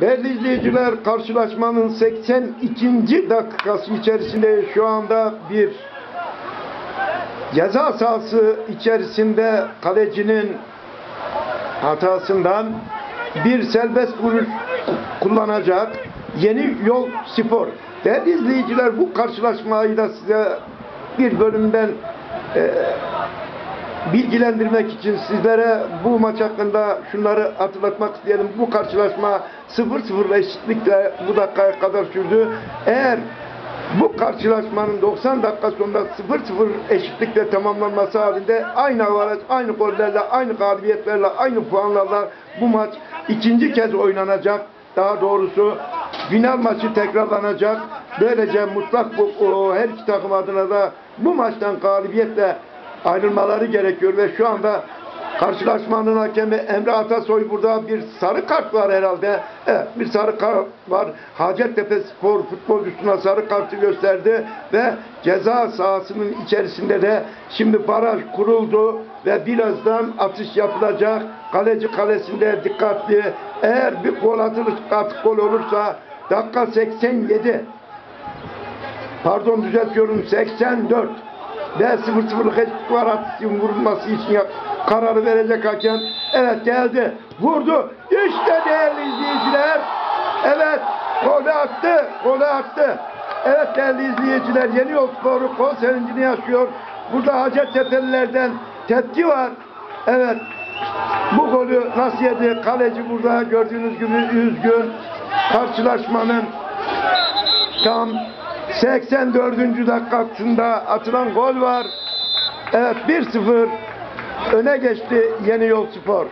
Değerli izleyiciler karşılaşmanın 82. dakikası içerisinde şu anda bir ceza sahası içerisinde kalecinin hatasından bir serbest vuruş kullanacak yeni yol spor. Değerli izleyiciler bu karşılaşmayı da size bir bölümden e, bilgilendirmek için sizlere bu maç hakkında şunları hatırlatmak isteyelim. Bu karşılaşma 0-0 eşitlikle bu dakikaya kadar sürdü. Eğer bu karşılaşmanın 90 dakika sonra 0-0 eşitlikle tamamlanması halinde aynı avaraj, aynı gollerle, aynı galibiyetlerle, aynı puanlarla bu maç ikinci kez oynanacak. Daha doğrusu final maçı tekrarlanacak. Böylece mutlak bu, o, her iki takım adına da bu maçtan galibiyetle ayrılmaları gerekiyor ve şu anda karşılaşmanın hakemi Emre Atasoy burada bir sarı kart var herhalde. Evet bir sarı kart var. Hacettepe Spor futbolcusuna sarı kartı gösterdi ve ceza sahasının içerisinde de şimdi baraj kuruldu ve birazdan atış yapılacak. Kaleci kalesinde dikkatli. Eğer bir gol atılır, atık gol olursa dakika 87 pardon düzeltiyorum 84 ve 0-0'lık eşitlik var atışın vurulması için yap, kararı verecek hakem. Evet geldi. Vurdu. İşte değerli izleyiciler. Evet. Golü attı. Golü attı. Evet değerli izleyiciler. Yeni yol sporu kol sevincini yaşıyor. Burada Hacettepe'lilerden tepki var. Evet. Bu golü nasıl yedi? Kaleci burada gördüğünüz gibi üzgün. Karşılaşmanın tam 84. dakikasında atılan gol var. Evet 1-0 öne geçti Yeni Yol Spor.